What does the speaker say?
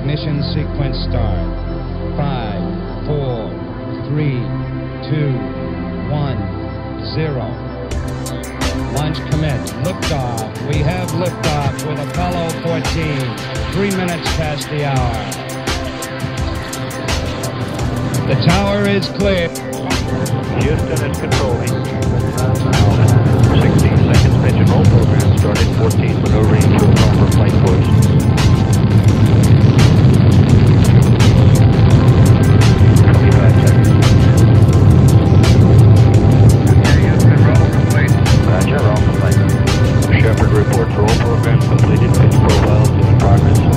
Ignition sequence start. Five, four, three, two, one, zero. Launch commit. Liftoff. We have liftoff with Apollo 14. Three minutes past the hour. The tower is clear. Houston is controlling. Airport roll program completed. Pitch profile is in progress.